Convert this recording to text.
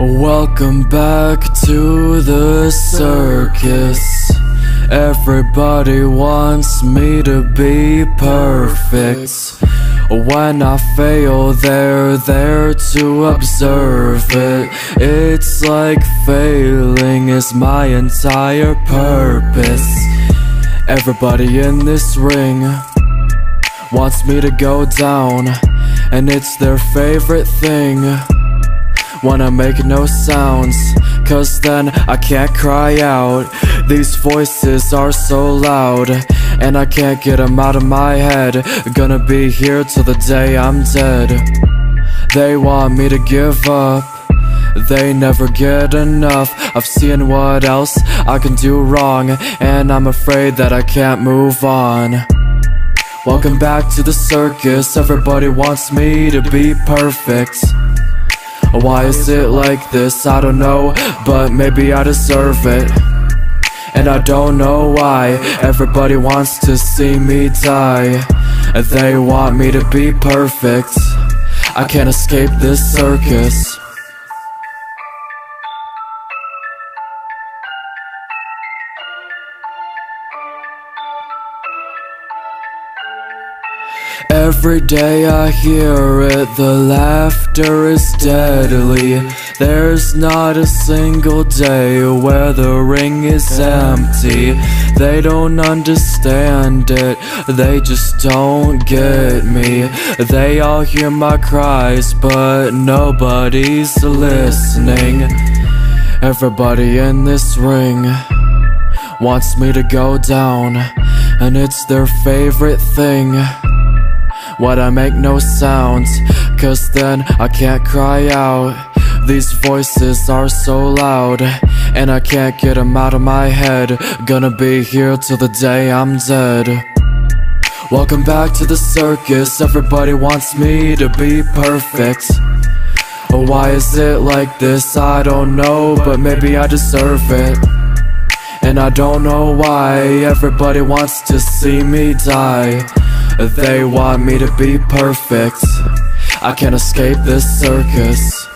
Welcome back to the circus. Everybody wants me to be perfect. When I fail, they're there to observe it. It's like failing is my entire purpose. Everybody in this ring wants me to go down, and it's their favorite thing. Wanna make no sounds, cause then I can't cry out. These voices are so loud, and I can't get them out of my head. Gonna be here till the day I'm dead. They want me to give up. They never get enough of seeing what else I can do wrong, and I'm afraid that I can't move on. Welcome back to the circus, everybody wants me to be perfect. Why is it like this? I don't know, but maybe I deserve it. And I don't know why everybody wants to see me die. They want me to be perfect. I can't escape this circus. Every day I hear it, the laughter is deadly. There's not a single day where the ring is empty. They don't understand it, they just don't get me. They all hear my cries, but nobody's listening. Everybody in this ring wants me to go down, and it's their favorite thing. What I make no sounds, cause then I can't cry out. These voices are so loud, and I can't get them out of my head. Gonna be here till the day I'm dead. Welcome back to the circus, everybody wants me to be perfect. Oh, why is it like this? I don't know, but maybe I deserve it. And I don't know why everybody wants to see me die. They want me to be perfect. I can't escape this circus.